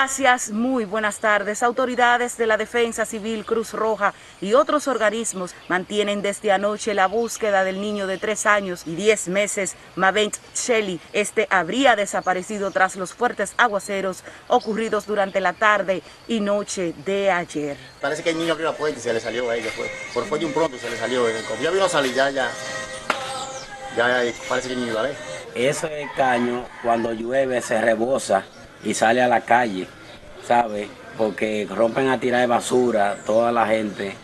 Gracias, muy buenas tardes. Autoridades de la Defensa Civil, Cruz Roja y otros organismos mantienen desde anoche la búsqueda del niño de tres años y diez meses, Mavent Shelley. Este habría desaparecido tras los fuertes aguaceros ocurridos durante la tarde y noche de ayer. Parece que el niño abrió la puerta y se le salió a ella, fue, por fue de un pronto se le salió. Ya vino a salir, ya, ya, ya parece que el niño iba a ver. Ese caño, cuando llueve, se rebosa y sale a la calle, ¿sabe? Porque rompen a tirar de basura toda la gente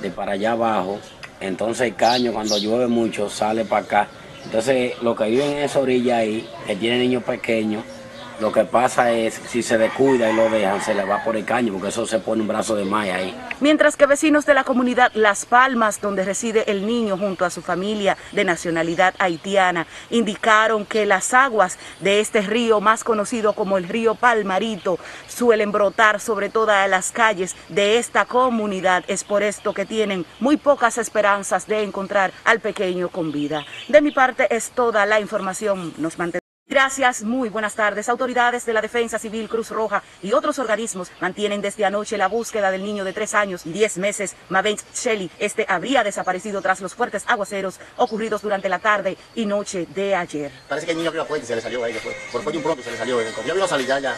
de para allá abajo. Entonces el caño cuando llueve mucho sale para acá. Entonces los que viven en esa orilla ahí, que tienen niños pequeños, lo que pasa es, si se descuida y lo dejan, se le va por el caño, porque eso se pone un brazo de malla ahí. Mientras que vecinos de la comunidad Las Palmas, donde reside el niño junto a su familia de nacionalidad haitiana, indicaron que las aguas de este río, más conocido como el río Palmarito, suelen brotar sobre todas las calles de esta comunidad. Es por esto que tienen muy pocas esperanzas de encontrar al pequeño con vida. De mi parte es toda la información. Nos mantendremos Gracias, muy buenas tardes. Autoridades de la Defensa Civil, Cruz Roja y otros organismos mantienen desde anoche la búsqueda del niño de tres años y diez meses, Mavent Shelley. Este habría desaparecido tras los fuertes aguaceros ocurridos durante la tarde y noche de ayer. Parece que el niño abrió la puerta y se le salió a ella, fue, por fue de un pronto se le salió. Ya vino a salir, ya, ya,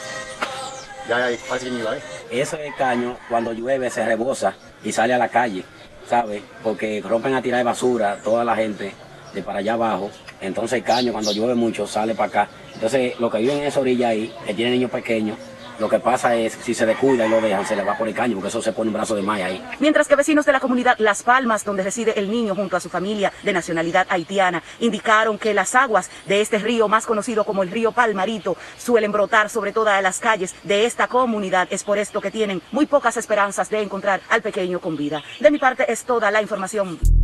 ya, parece que el niño ver. Ese caño, cuando llueve, se rebosa y sale a la calle, ¿sabe? Porque rompen a tirar de basura toda la gente de para allá abajo. Entonces el caño cuando llueve mucho sale para acá. Entonces los que viven en esa orilla ahí, que tienen niños pequeños, lo que pasa es, si se descuida y lo dejan, se le va por el caño, porque eso se pone un brazo de malla ahí. Mientras que vecinos de la comunidad Las Palmas, donde reside el niño junto a su familia de nacionalidad haitiana, indicaron que las aguas de este río, más conocido como el río Palmarito, suelen brotar sobre todas las calles de esta comunidad. Es por esto que tienen muy pocas esperanzas de encontrar al pequeño con vida. De mi parte es toda la información.